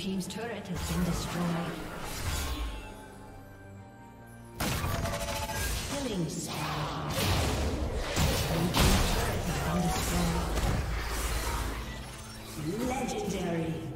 Team's turret has been destroyed. Killing Team's turret has been destroyed. Legendary.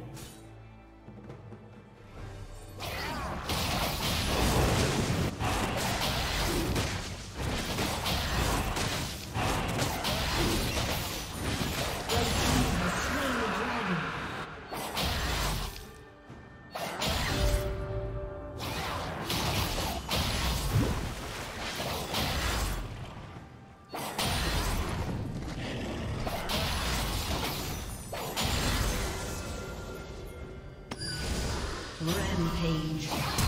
Rampage.